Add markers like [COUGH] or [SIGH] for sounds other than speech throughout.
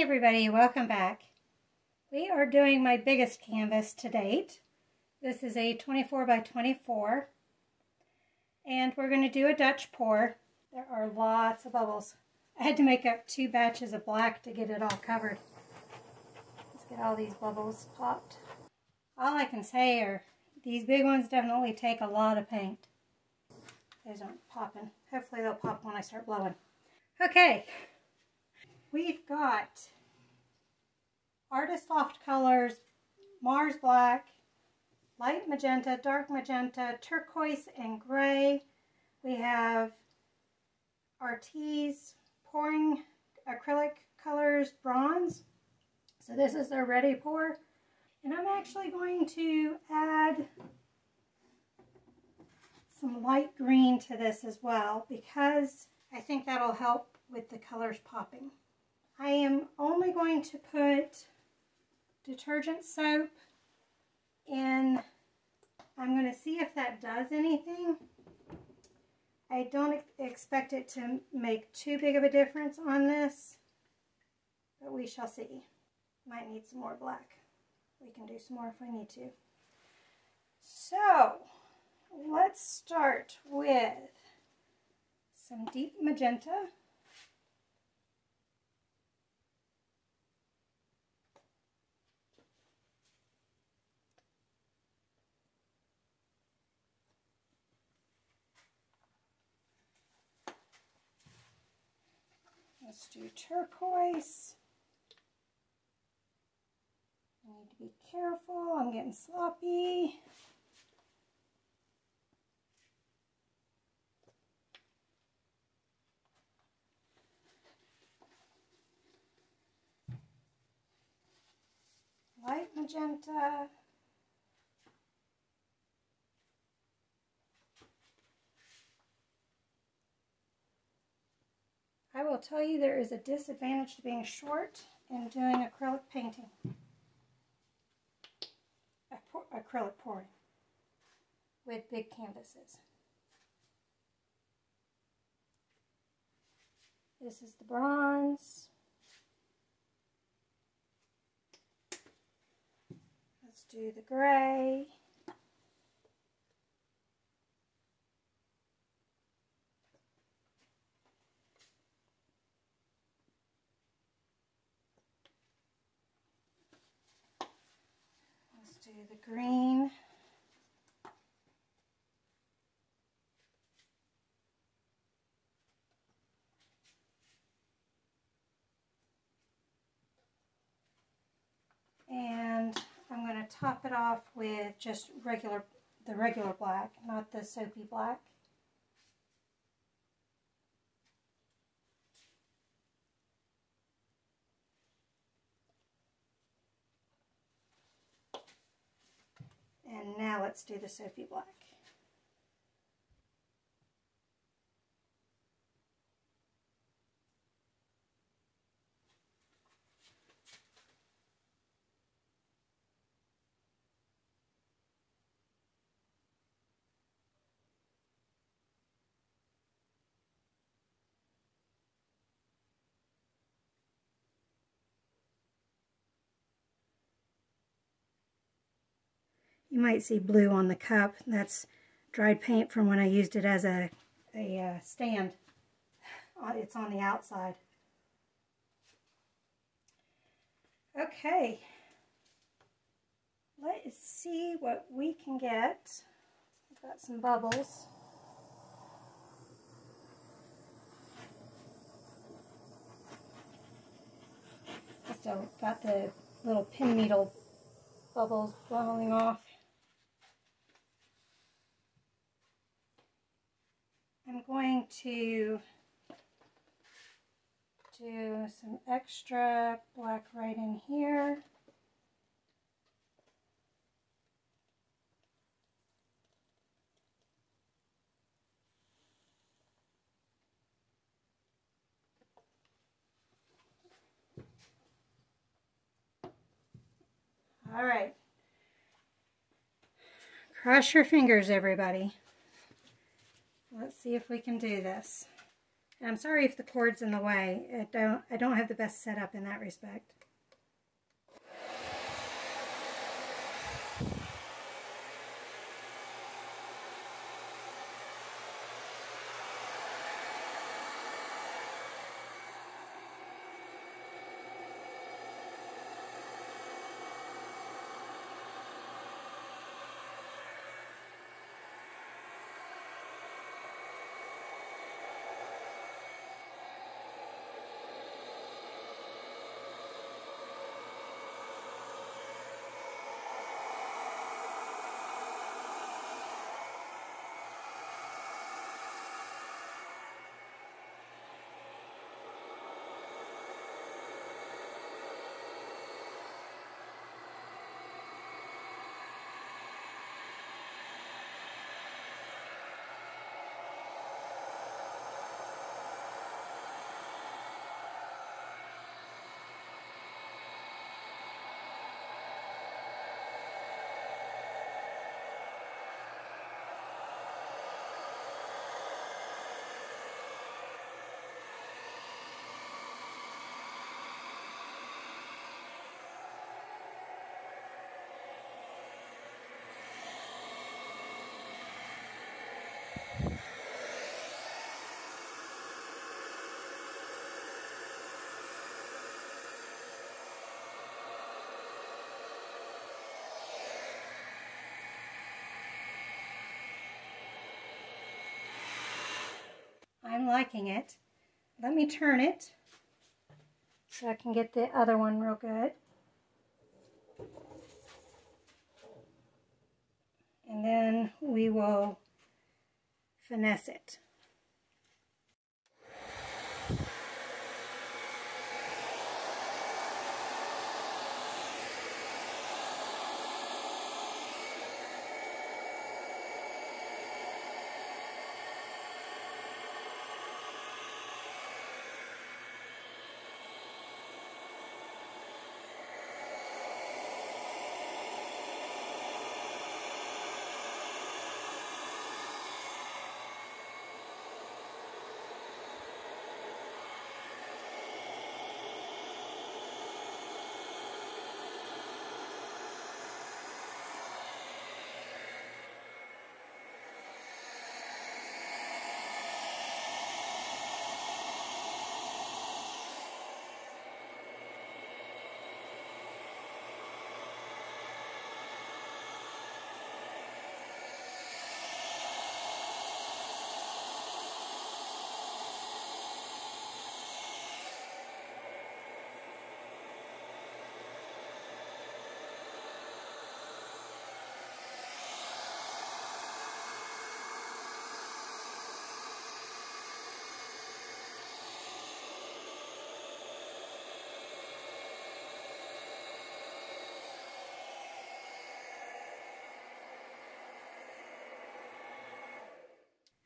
Hey everybody, welcome back. We are doing my biggest canvas to date. This is a 24 by 24 and we're going to do a Dutch pour. There are lots of bubbles. I had to make up two batches of black to get it all covered. Let's get all these bubbles popped. All I can say are these big ones definitely take a lot of paint. Those aren't popping. Hopefully they'll pop when I start blowing. Okay, we've got Artist Loft Colors, Mars Black, Light Magenta, Dark Magenta, Turquoise, and Gray. We have Arteza Pouring Acrylic Colors Bronze. So this is their ready pour. And I'm actually going to add some light green to this as well because I think that'll help with the colors popping. I am only going to put detergent soap in, I'm going to see if that does anything. I don't expect it to make too big of a difference on this, but we shall see. Might need some more black. We can do some more if we need to. So, let's start with some deep magenta. Let's do turquoise. I need to be careful. I'm getting sloppy. Light magenta. I will tell you there is a disadvantage to being short and doing acrylic painting. Acrylic pouring with big canvases. This is the bronze. Let's do the gray. The green. And I'm going to top it off with just regular, the regular black, not the soapy black. And now let's do the soapy black. You might see blue on the cup. That's dried paint from when I used it as a, a uh, stand. Uh, it's on the outside. Okay. Let's see what we can get. I've got some bubbles. Still got the little pin needle bubbles blowing off. I'm going to do some extra black right in here. All right. Cross your fingers, everybody. Let's see if we can do this. I'm sorry if the cord's in the way. I don't, I don't have the best setup in that respect. Liking it. Let me turn it so I can get the other one real good. And then we will finesse it.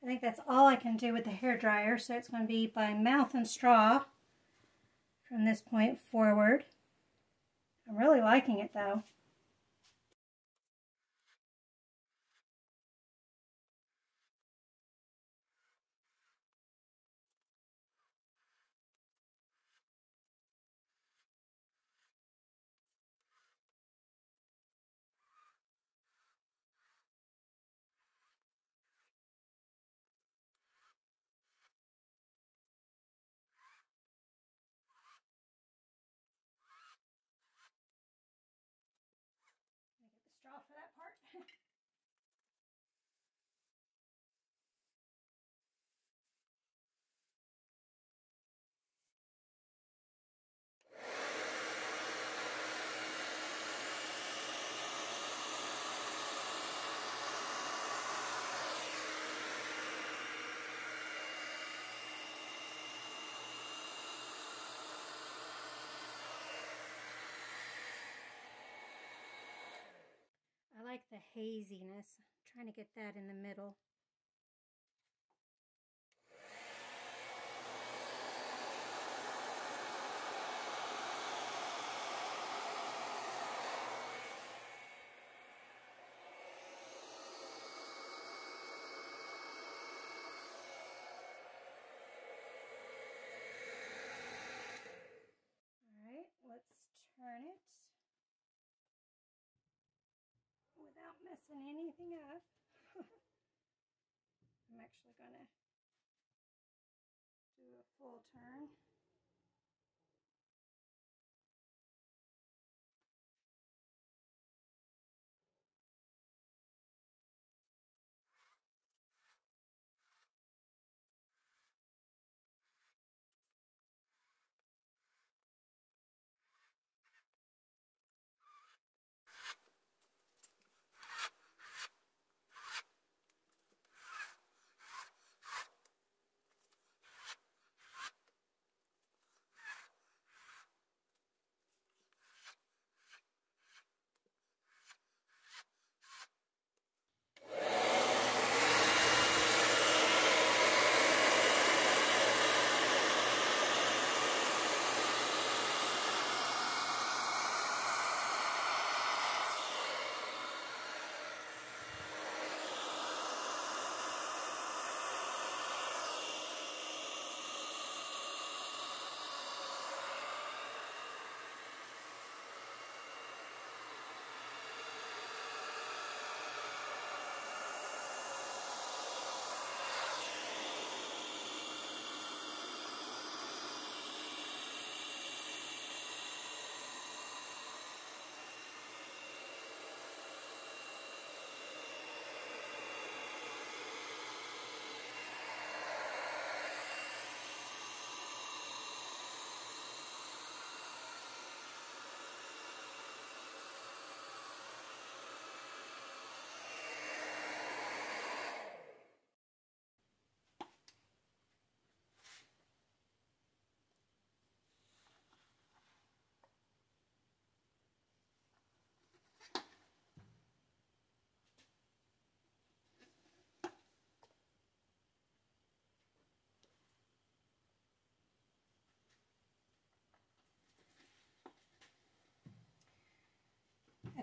I think that's all I can do with the hair dryer, so it's going to be by mouth and straw from this point forward. I'm really liking it though. like the haziness. I'm trying to get that in the middle. All right, let's turn it. Messing anything up. [LAUGHS] I'm actually going to do a full turn.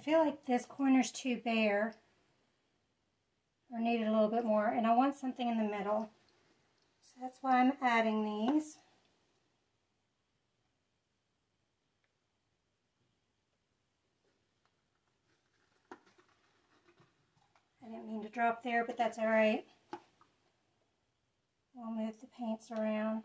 Feel like this corner's too bare or needed a little bit more and I want something in the middle. So that's why I'm adding these. I didn't mean to drop there, but that's all right. We'll move the paints around.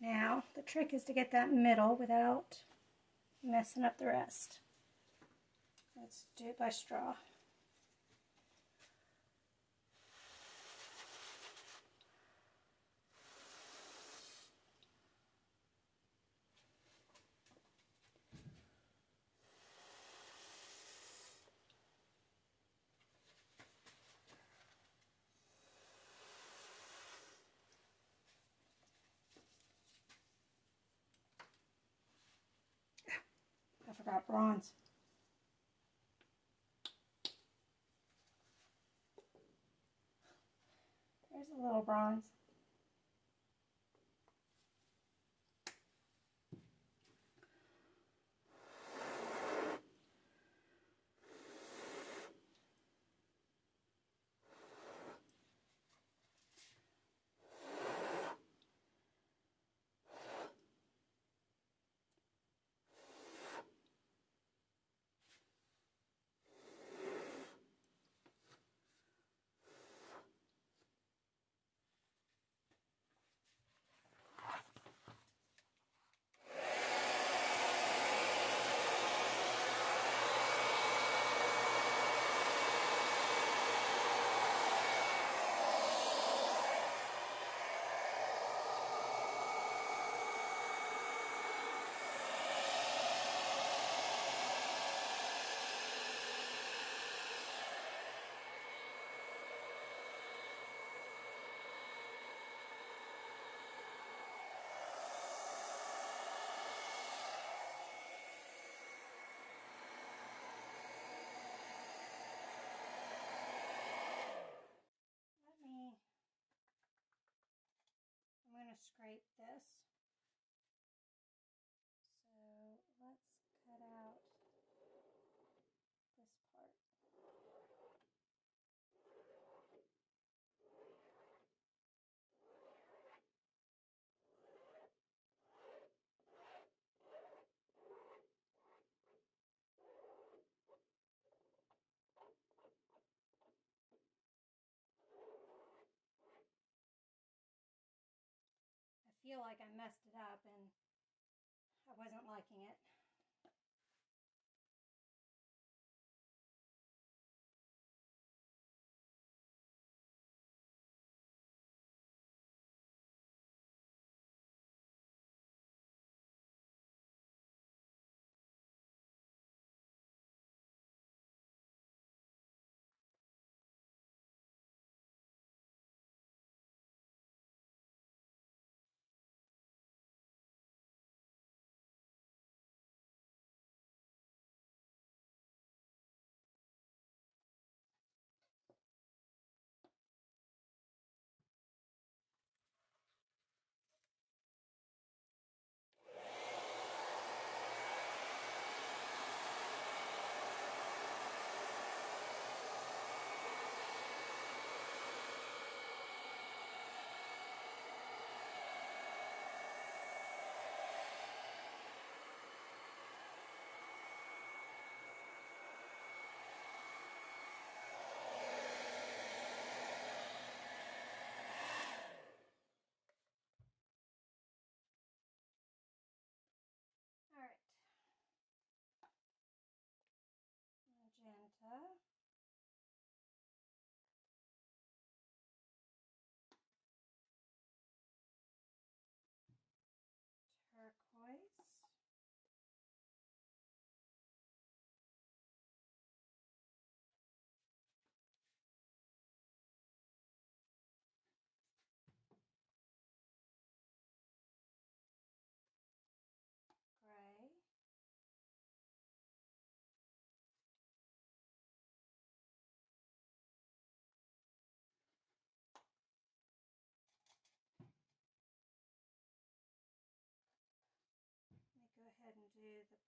Now, the trick is to get that middle without messing up the rest. Let's do it by straw. I forgot bronze. There's a little bronze. scrape this. Feel like I messed it up and I wasn't liking it.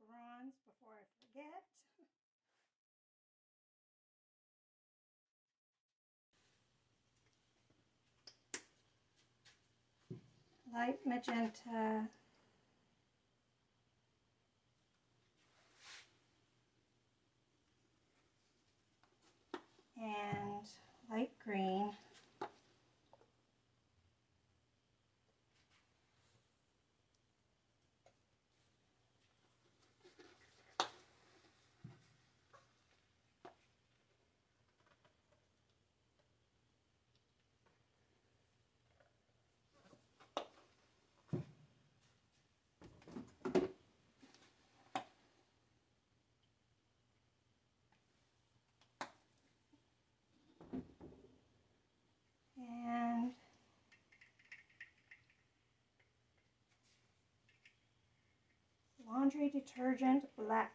Bronze before I forget. [LAUGHS] Light magenta. And light green. Laundry detergent black.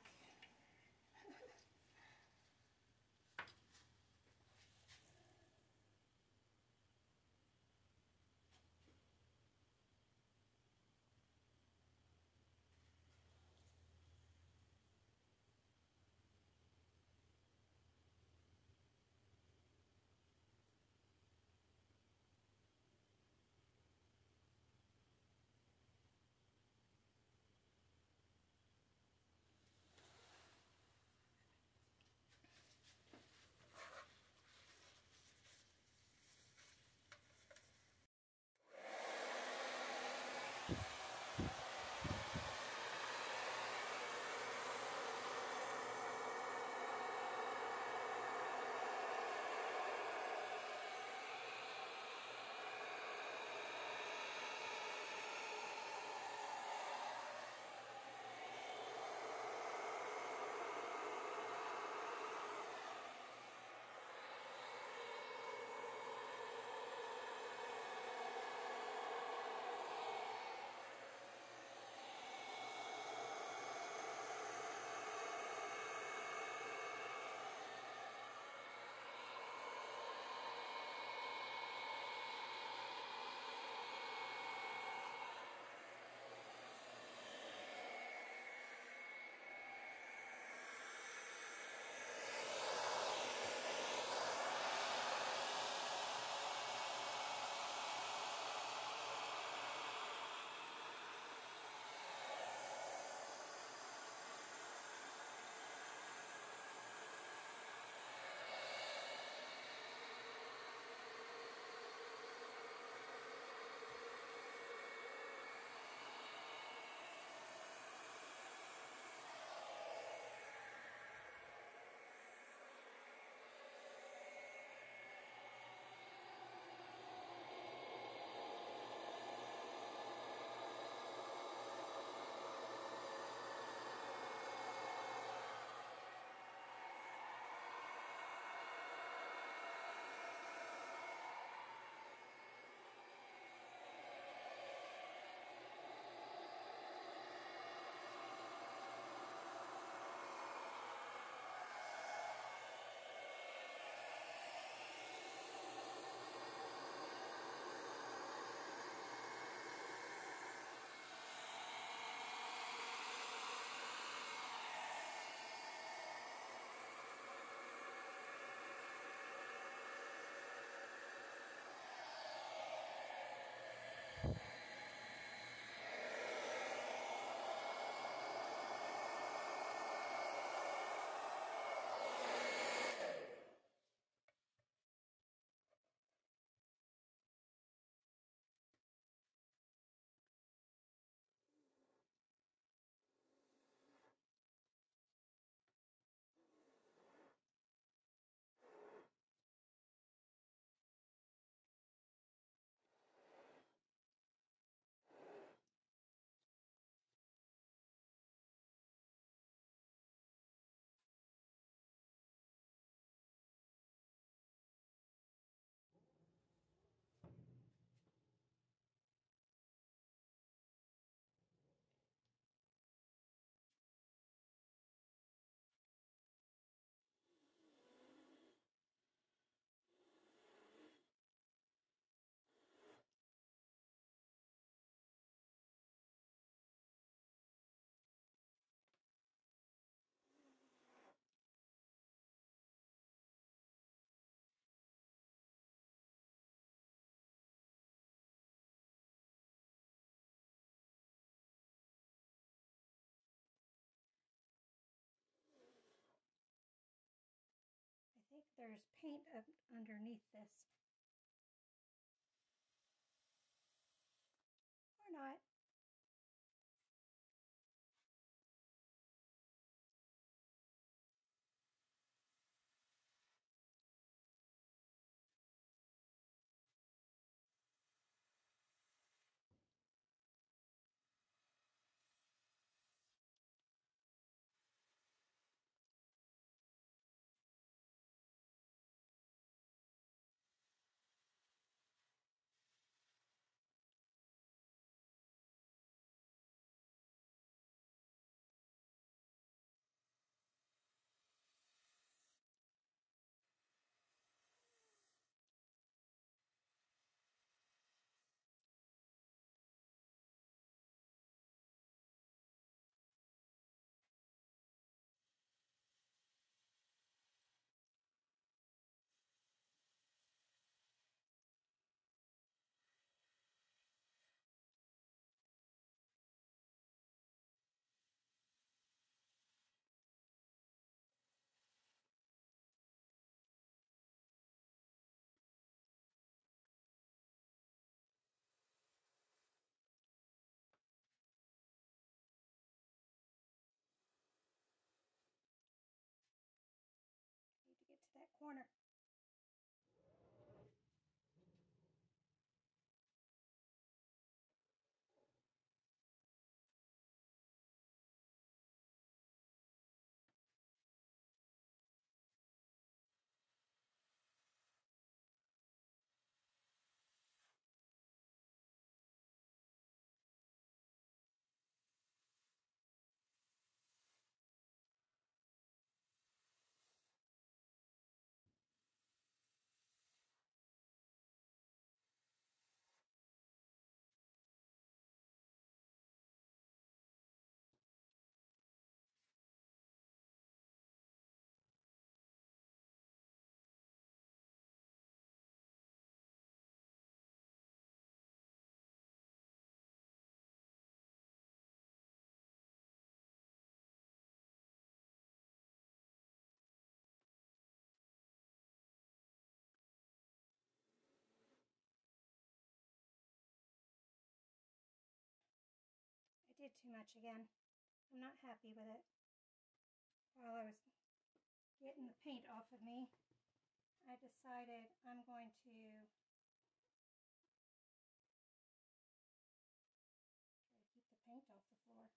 There's paint underneath this. Did too much again. I'm not happy with it. While I was getting the paint off of me, I decided I'm going to try to keep the paint off the floor.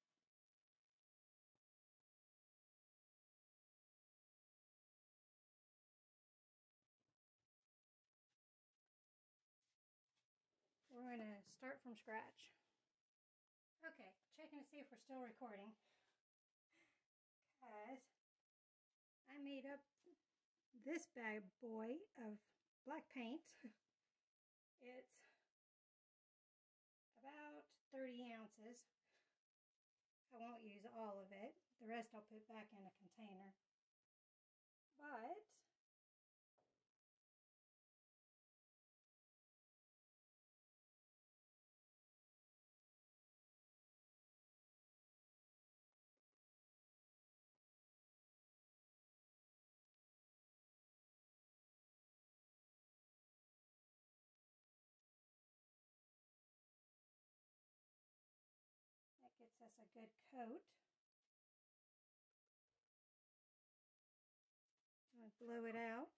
We're going to start from scratch. Okay, checking to see if we're still recording. Because I made up this bad boy of black paint. [LAUGHS] It's about 30 ounces. I won't use all of it. The rest I'll put back in a container. But good coat. I blow it out.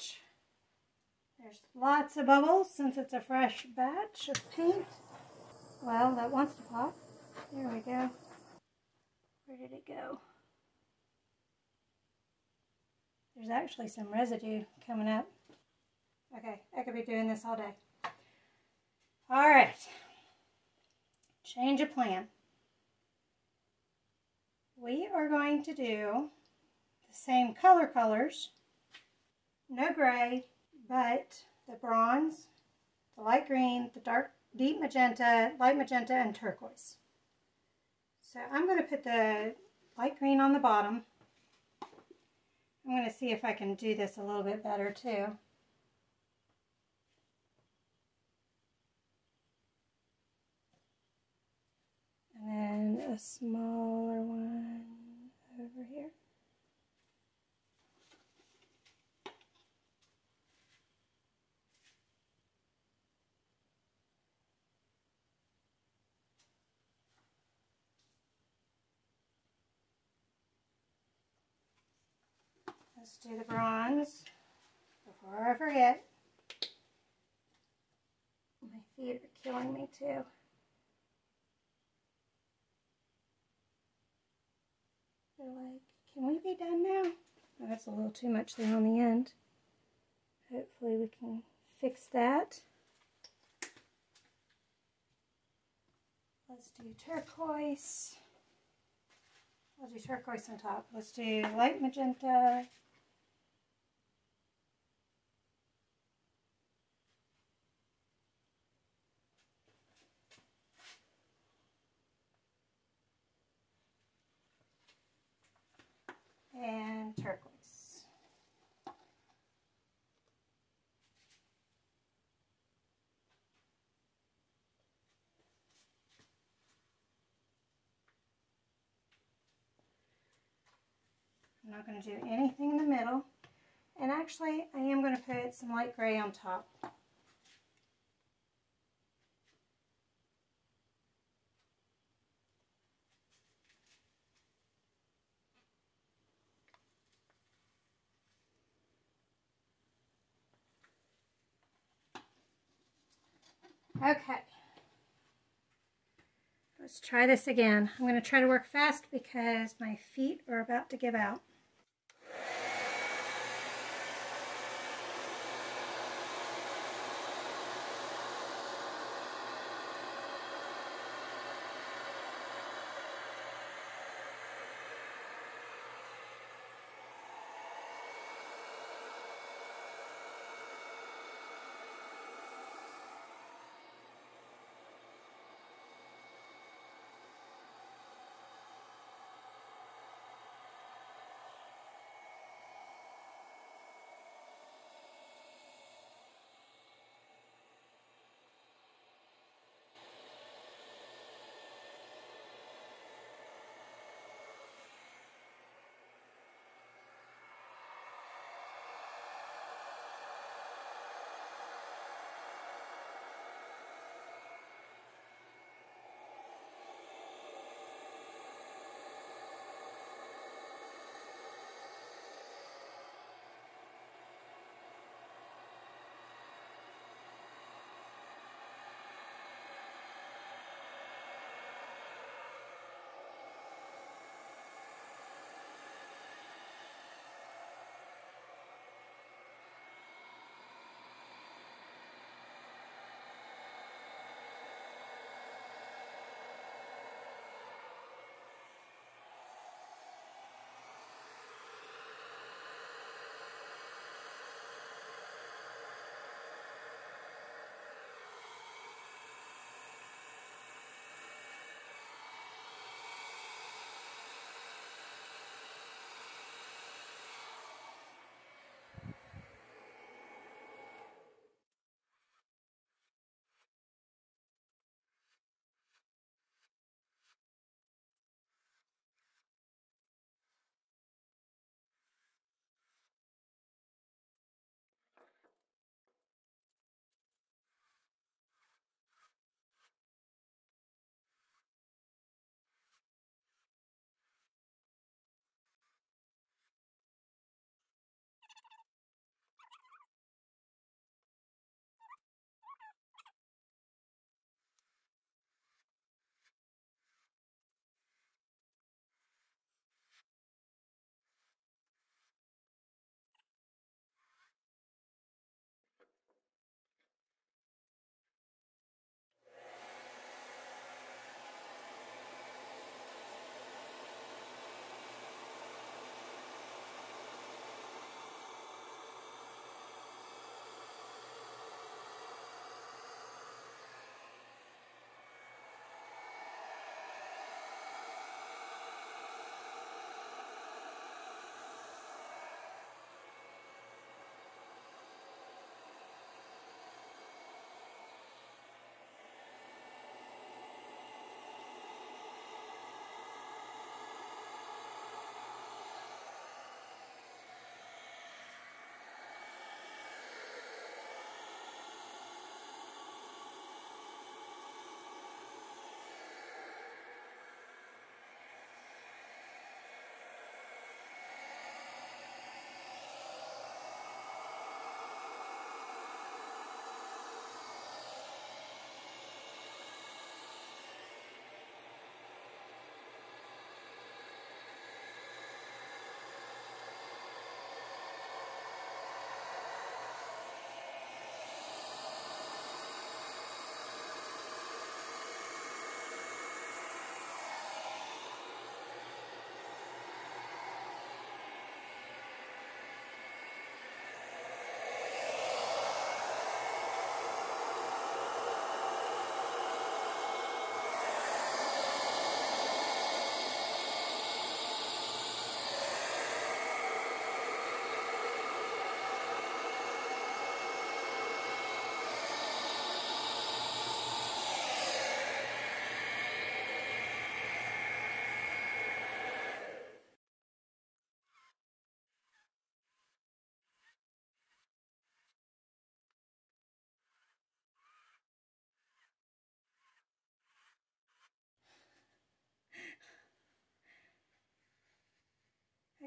Torch. There's lots of bubbles since it's a fresh batch of paint. Well, that wants to pop. There we go. Where did it go? There's actually some residue coming up. Okay, I could be doing this all day. All right. Change of plan. We are going to do the same color colors. No gray, but the bronze, the light green, the dark deep magenta, light magenta, and turquoise. So I'm going to put the light green on the bottom. I'm going to see if I can do this a little bit better too. And then a smaller one over here. Do the bronze before I forget. My feet are killing me too. They're like, can we be done now? Oh, that's a little too much there on the end. Hopefully we can fix that. Let's do turquoise. I'll do turquoise on top. Let's do light magenta, and turquoise. I'm not going to do anything in the middle. And actually, I am going to put some light gray on top. Okay. Let's try this again. I'm going to try to work fast because my feet are about to give out.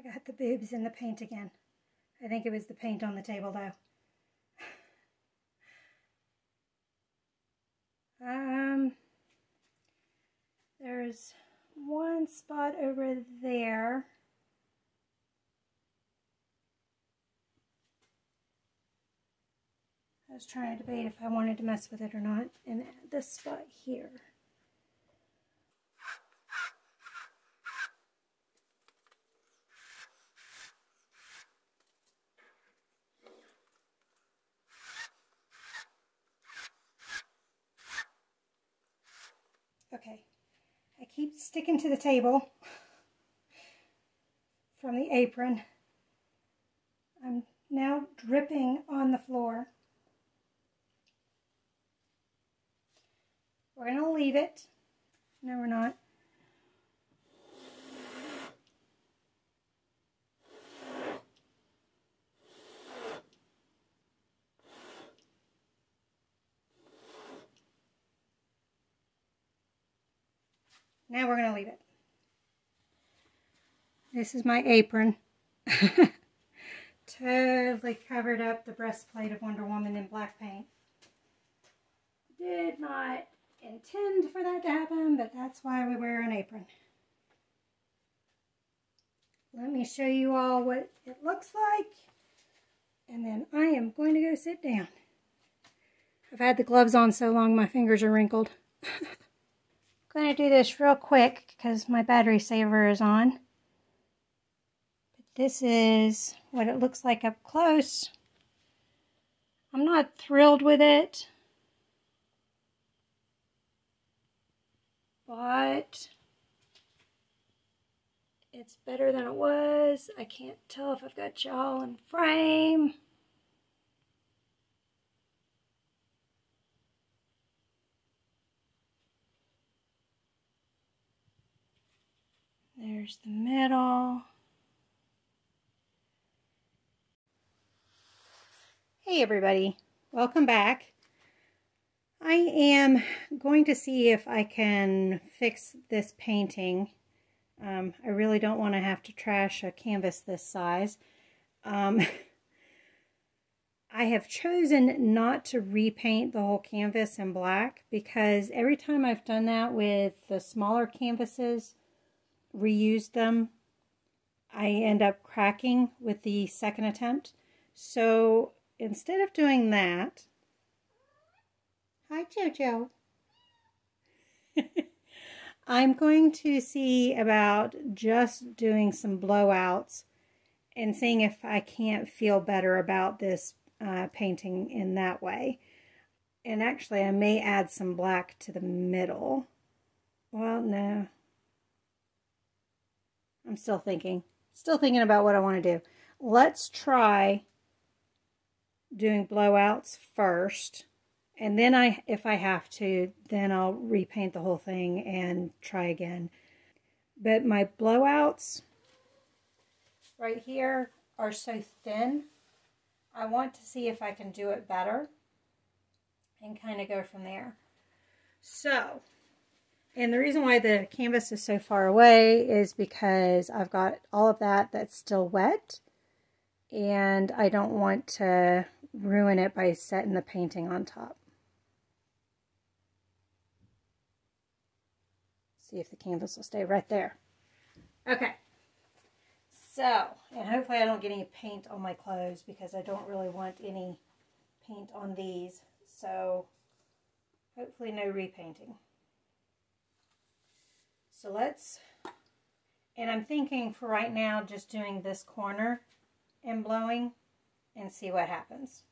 Got the boobs in the paint again. I think it was the paint on the table though. um, there's one spot over there. I was trying to debate if I wanted to mess with it or not. And this spot here. Okay, I keep sticking to the table [LAUGHS] from the apron. I'm now dripping on the floor. We're going to leave it. No, we're not. Now we're going to leave it. This is my apron. [LAUGHS] totally covered up the breastplate of Wonder Woman in black paint. Did not intend for that to happen, but that's why we wear an apron. Let me show you all what it looks like, and then I am going to go sit down. I've had the gloves on so long my fingers are wrinkled. [LAUGHS] Going to do this real quick because my battery saver is on. But this is what it looks like up close. I'm not thrilled with it. But it's better than it was. I can't tell if I've got y'all in frame. There's the middle. Hey everybody, welcome back. I am going to see if I can fix this painting. Um, I really don't want to have to trash a canvas this size. Um, [LAUGHS] I have chosen not to repaint the whole canvas in black because every time I've done that with the smaller canvases, reused them, I end up cracking with the second attempt. So instead of doing that, hi Jojo, [LAUGHS] I'm going to see about just doing some blowouts and seeing if I can't feel better about this uh, painting in that way. And actually, I may add some black to the middle. Well, no, I'm still thinking. Still thinking about what I want to do. Let's try doing blowouts first. And then I, if I have to, then I'll repaint the whole thing and try again. But my blowouts right here are so thin. I want to see if I can do it better and kind of go from there. So, and the reason why the canvas is so far away is because I've got all of that that's still wet and I don't want to ruin it by setting the painting on top. See if the canvas will stay right there. Okay. So, and hopefully I don't get any paint on my clothes because I don't really want any paint on these. So, hopefully no repainting. So let's, and I'm thinking for right now just doing this corner and blowing and see what happens.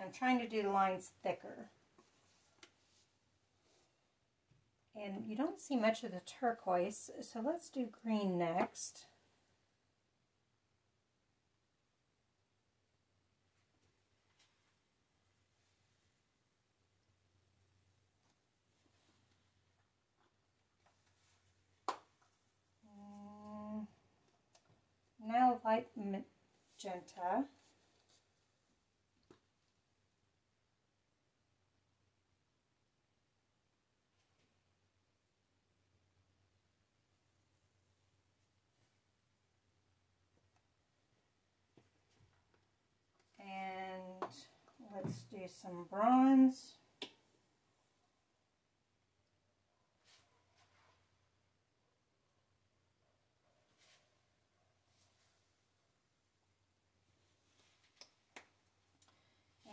I'm trying to do the lines thicker. And you don't see much of the turquoise, so let's do green next. Mm. Now light magenta. And let's do some bronze.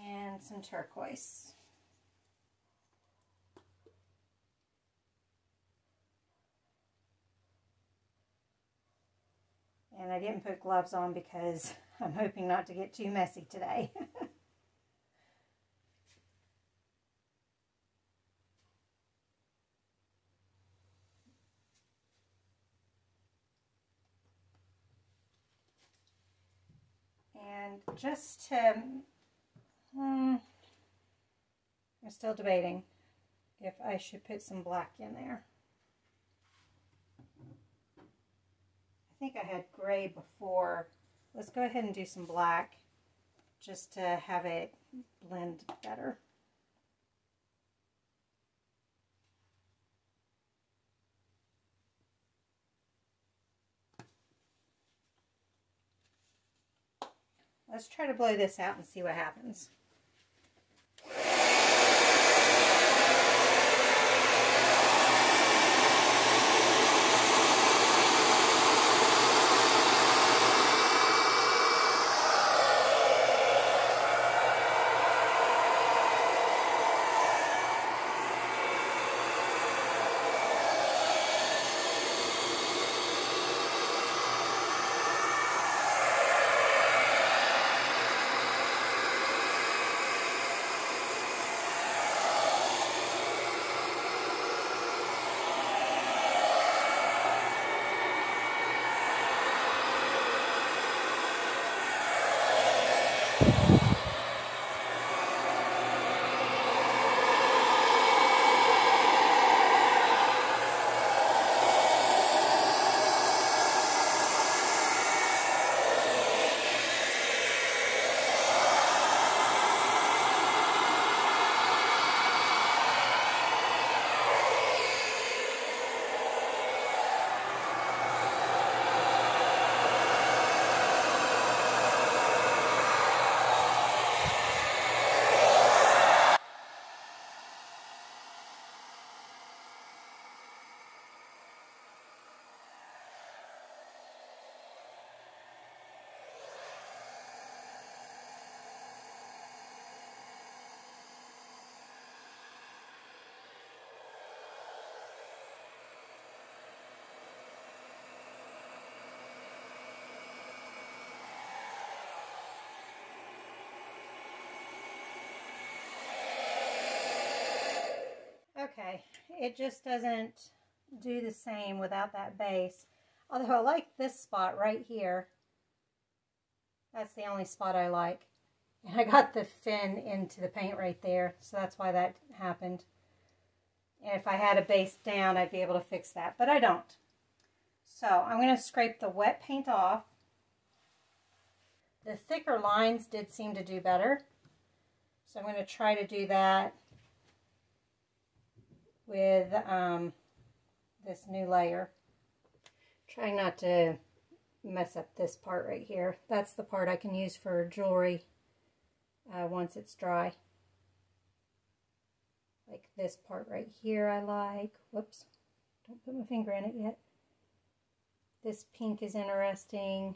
and some turquoise. And I didn't put gloves on because [LAUGHS] I'm hoping not to get too messy today. [LAUGHS] and just to Hmm. I'm still debating if I should put some black in there. I think I had gray before. Let's go ahead and do some black just to have it blend better. Let's try to blow this out and see what happens. Okay, it just doesn't do the same without that base. Although I like this spot right here. That's the only spot I like. And I got the fin into the paint right there, so that's why that happened. And if I had a base down, I'd be able to fix that, but I don't. So I'm going to scrape the wet paint off. The thicker lines did seem to do better. So I'm going to try to do that with um, this new layer. Try not to mess up this part right here. That's the part I can use for jewelry uh, once it's dry. Like this part right here I like. Whoops, don't put my finger in it yet. This pink is interesting.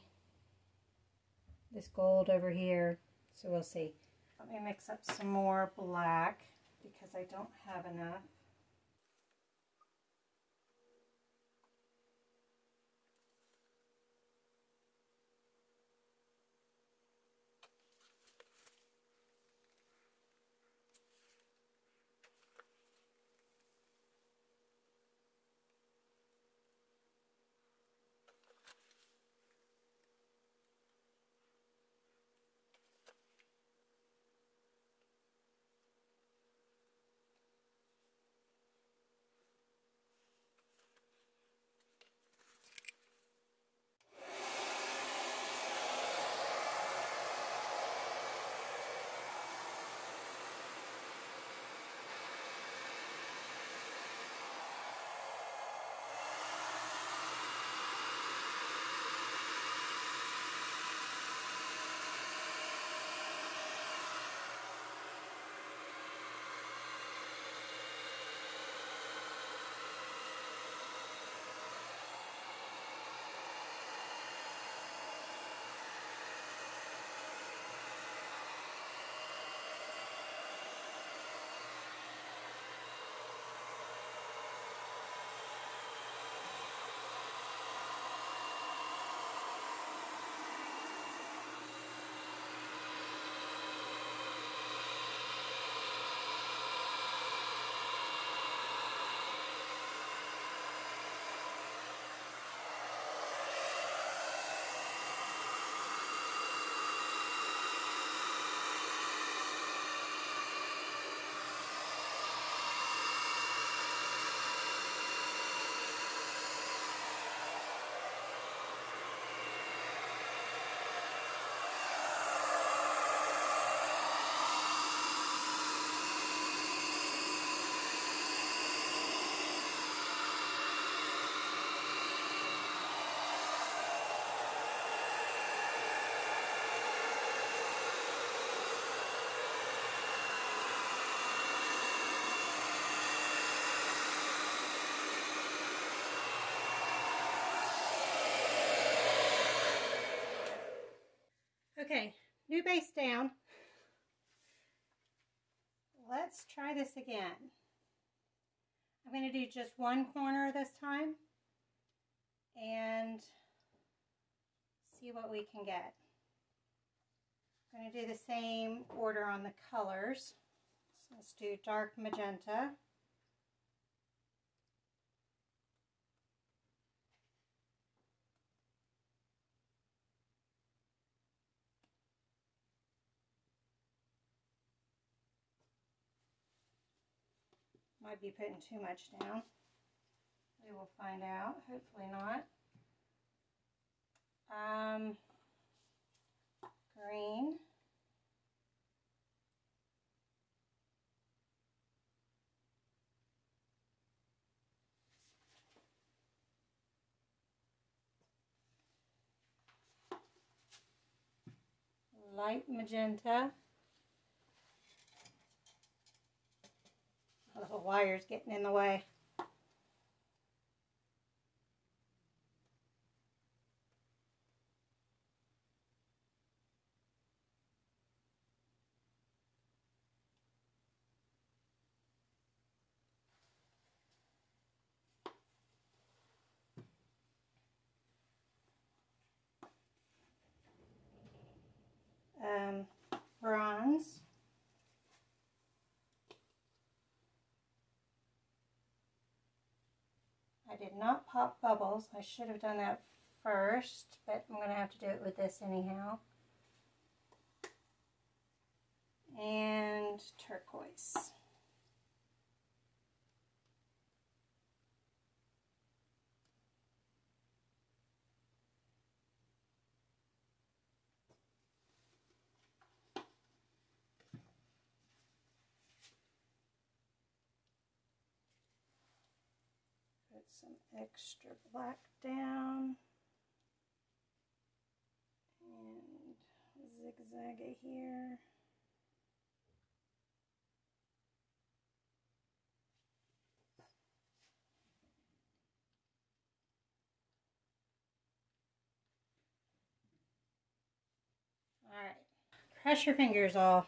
This gold over here. So we'll see. Let me mix up some more black because I don't have enough. New base down. Let's try this again. I'm going to do just one corner this time and see what we can get. I'm going to do the same order on the colors. So let's do dark magenta. Might be putting too much down. We will find out. Hopefully not. Um, green. Light magenta. The wire's getting in the way. Um, bronze. I did not pop bubbles. I should have done that first, but I'm going to have to do it with this anyhow. And turquoise. Put some extra black down. And zigzag it here. All right, cross your fingers all.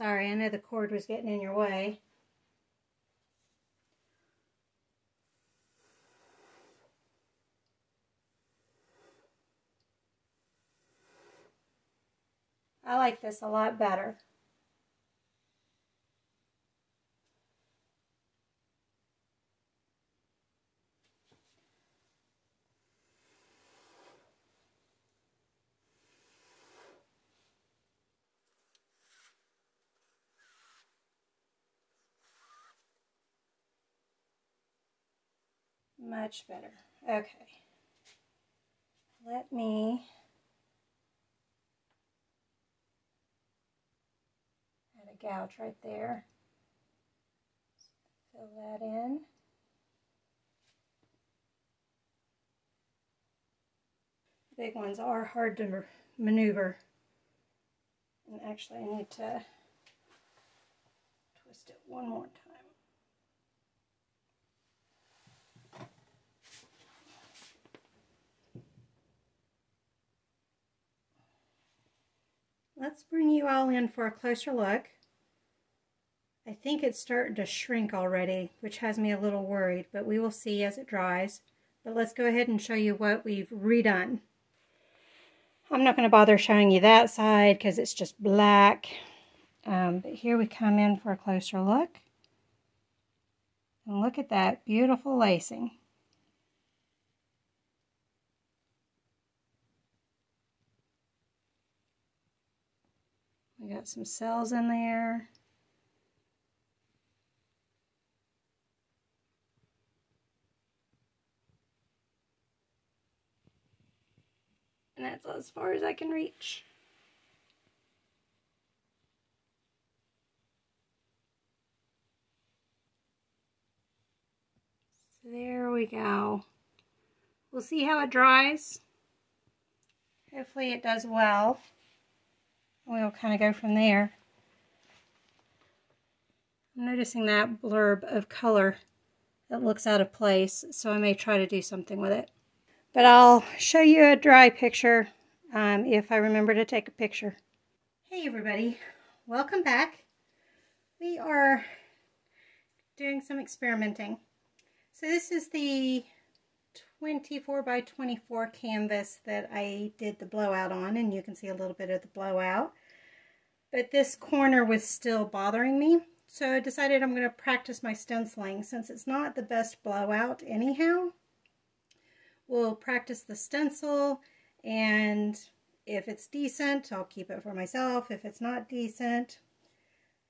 Sorry, I know the cord was getting in your way. I like this a lot better. Much better. Okay. Let me add a gouge right there. Fill that in. Big ones are hard to maneuver. And actually I need to twist it one more time. Let's bring you all in for a closer look. I think it's starting to shrink already, which has me a little worried, but we will see as it dries. But let's go ahead and show you what we've redone. I'm not going to bother showing you that side because it's just black. Um, but here we come in for a closer look. And look at that beautiful lacing. Got some cells in there. And that's as far as I can reach. So there we go. We'll see how it dries. Hopefully it does well. We'll kind of go from there. I'm noticing that blurb of color that looks out of place, so I may try to do something with it. But I'll show you a dry picture um, if I remember to take a picture. Hey everybody, welcome back. We are doing some experimenting. So this is the 24 by 24 canvas that I did the blowout on and you can see a little bit of the blowout. But this corner was still bothering me so I decided I'm going to practice my stenciling since it's not the best blowout anyhow we'll practice the stencil and if it's decent, I'll keep it for myself. If it's not decent,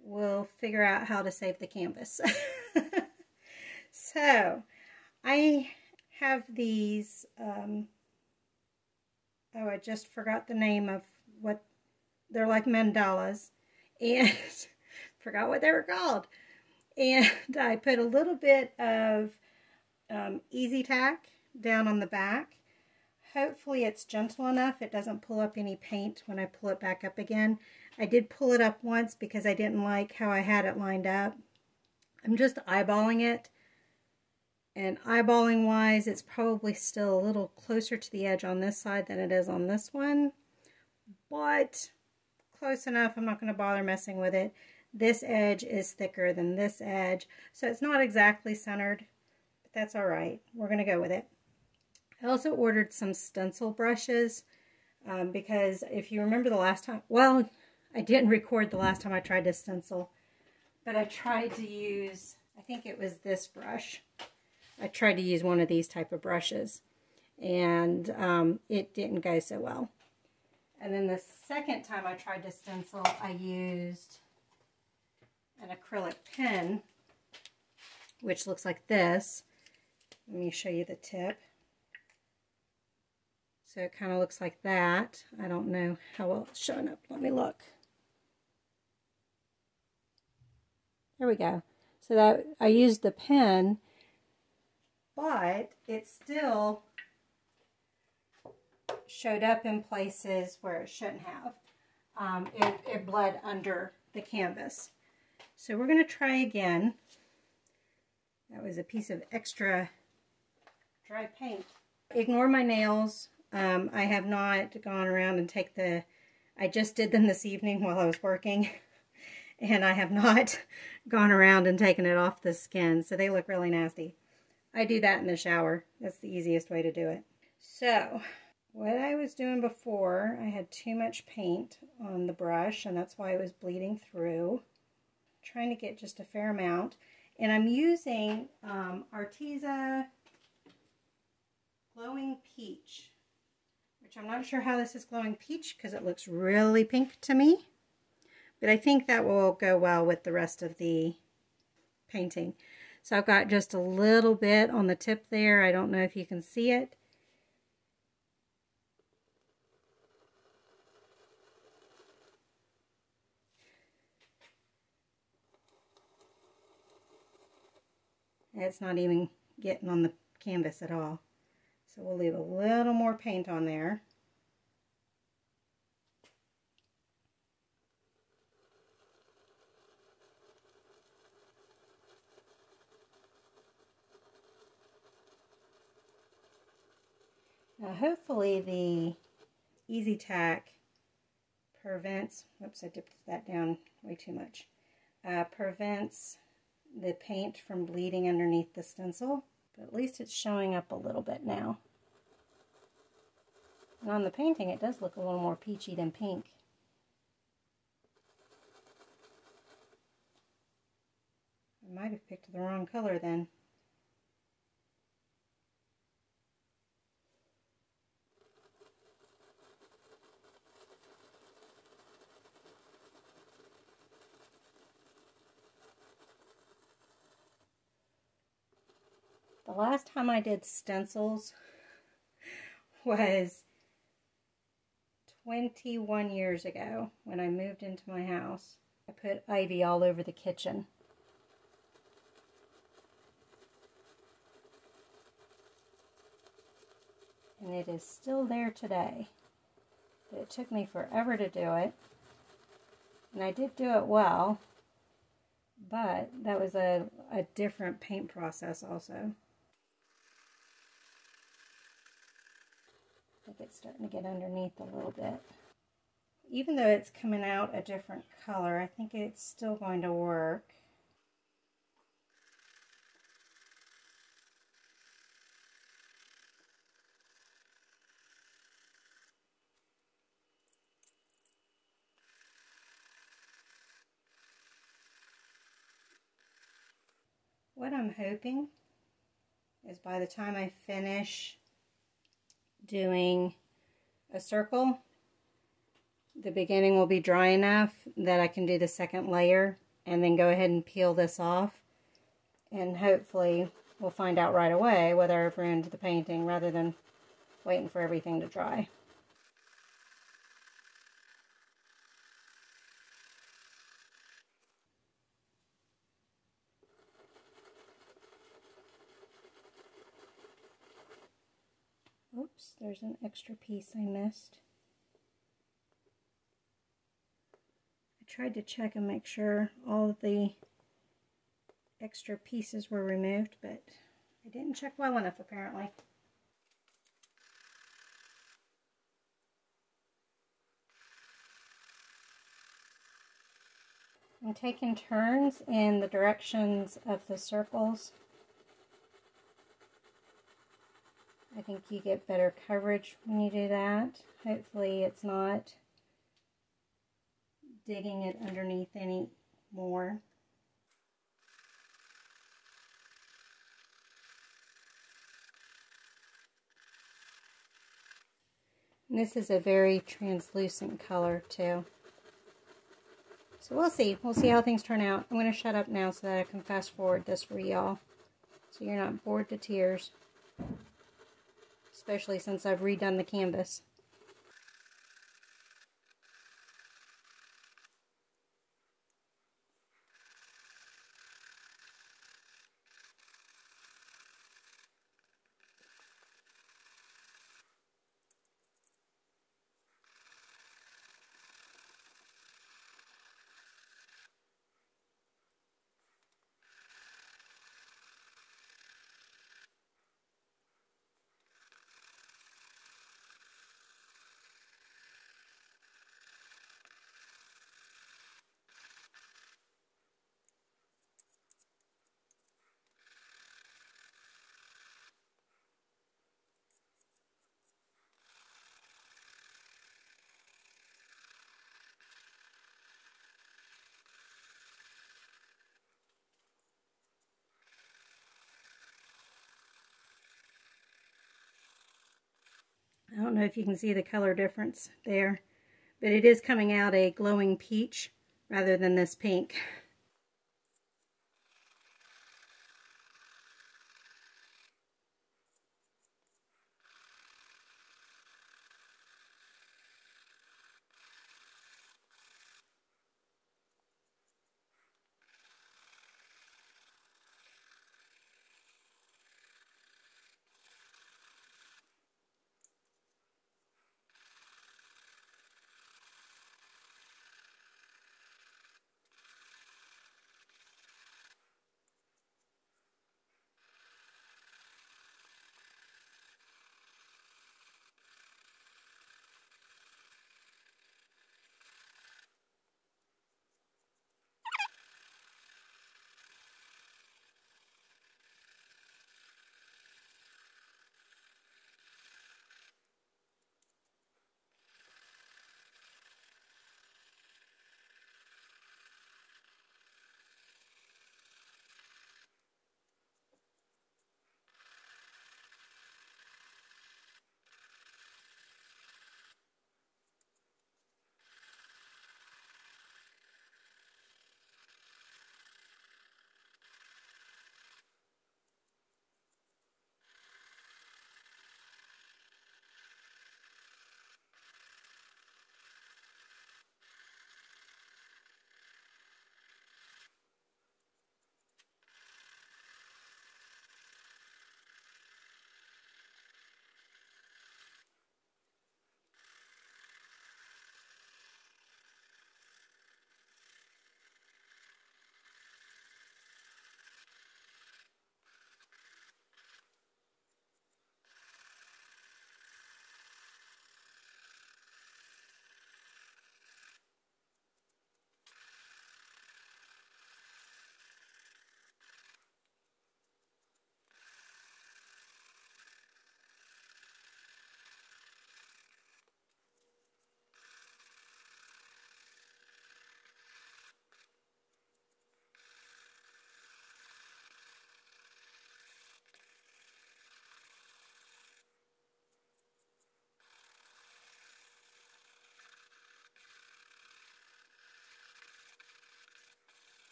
we'll figure out how to save the canvas. [LAUGHS] so, I have these, um, oh, I just forgot the name of what, they're like mandalas, and [LAUGHS] forgot what they were called. And I put a little bit of um, Easy Tack down on the back. Hopefully it's gentle enough. It doesn't pull up any paint when I pull it back up again. I did pull it up once because I didn't like how I had it lined up. I'm just eyeballing it. And eyeballing wise, it's probably still a little closer to the edge on this side than it is on this one. But close enough, I'm not going to bother messing with it. This edge is thicker than this edge, so it's not exactly centered, but that's all right. We're going to go with it. I also ordered some stencil brushes um, because if you remember the last time, well, I didn't record the last time I tried to stencil, but I tried to use, I think it was this brush. I tried to use one of these type of brushes and um, it didn't go so well. And then the second time I tried to stencil, I used an acrylic pen, which looks like this. Let me show you the tip. So it kind of looks like that. I don't know how well it's showing up. Let me look. There we go. So that I used the pen, but it still showed up in places where it shouldn't have. Um, it, it bled under the canvas. So we're going to try again. That was a piece of extra dry paint. Ignore my nails. Um, I have not gone around and take the, I just did them this evening while I was working. [LAUGHS] And I have not [LAUGHS] gone around and taken it off the skin. So they look really nasty. I do that in the shower. That's the easiest way to do it. So, what I was doing before, I had too much paint on the brush. And that's why it was bleeding through. I'm trying to get just a fair amount. And I'm using um, Arteza Glowing Peach which I'm not sure how this is glowing peach because it looks really pink to me. But I think that will go well with the rest of the painting. So I've got just a little bit on the tip there. I don't know if you can see it. It's not even getting on the canvas at all. So we'll leave a little more paint on there. Now hopefully the Easy Tack prevents, whoops, I dipped that down way too much, uh, prevents the paint from bleeding underneath the stencil, but at least it's showing up a little bit now. And on the painting, it does look a little more peachy than pink. I might have picked the wrong color then. The last time I did stencils was 21 years ago when I moved into my house. I put ivy all over the kitchen. And it is still there today. It took me forever to do it. And I did do it well. But that was a, a different paint process also. Think it's starting to get underneath a little bit. Even though it's coming out a different color, I think it's still going to work. What I'm hoping is by the time I finish doing a circle, the beginning will be dry enough that I can do the second layer and then go ahead and peel this off. And hopefully we'll find out right away whether I've ruined the painting rather than waiting for everything to dry. There's an extra piece I missed. I tried to check and make sure all of the extra pieces were removed, but I didn't check well enough apparently. I'm taking turns in the directions of the circles I think you get better coverage when you do that. Hopefully it's not digging it underneath any more. And this is a very translucent color too. So we'll see. We'll see how things turn out. I'm going to shut up now so that I can fast forward this for y'all. So you're not bored to tears especially since I've redone the canvas. I don't know if you can see the color difference there, but it is coming out a glowing peach rather than this pink. [LAUGHS]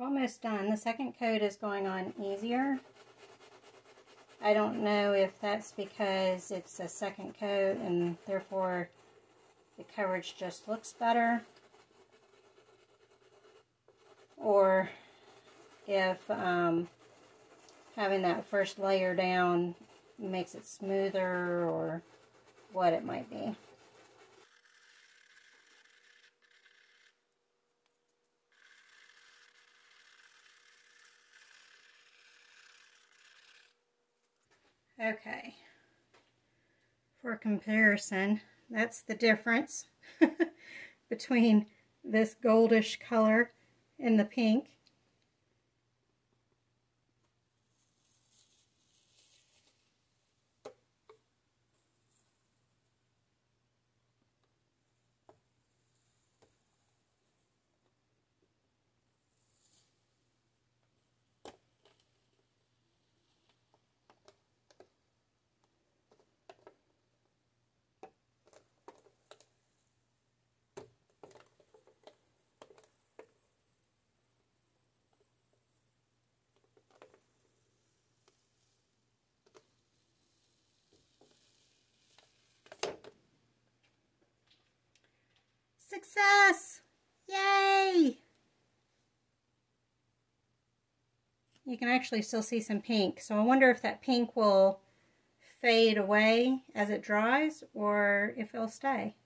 almost done. The second coat is going on easier. I don't know if that's because it's a second coat and therefore the coverage just looks better or if um, having that first layer down makes it smoother or what it might be. Okay, for comparison, that's the difference [LAUGHS] between this goldish color and the pink. Success! Yay! You can actually still see some pink. So I wonder if that pink will fade away as it dries or if it'll stay.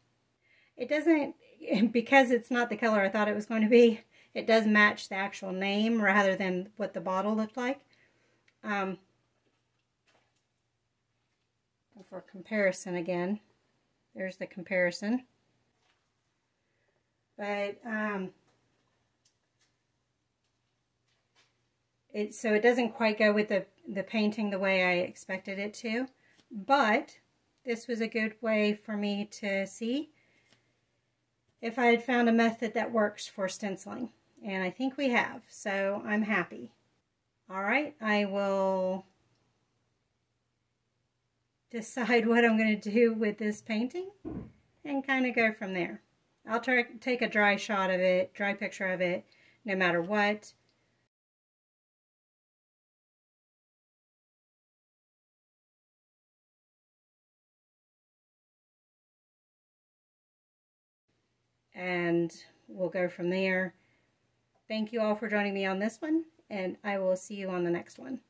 It doesn't, [LAUGHS] because it's not the color I thought it was going to be, it does match the actual name rather than what the bottle looked like. Um, for comparison again, there's the comparison. But um, it so it doesn't quite go with the, the painting the way I expected it to. But this was a good way for me to see if I had found a method that works for stenciling. And I think we have, so I'm happy. All right, I will decide [LAUGHS] what I'm going to do with this painting and kind of go from there. I'll try take a dry shot of it, dry picture of it, no matter what. And we'll go from there. Thank you all for joining me on this one, and I will see you on the next one.